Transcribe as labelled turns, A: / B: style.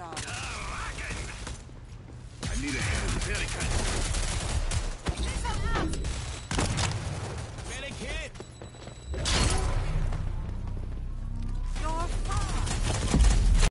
A: Radar.
B: I need a hand. Very good.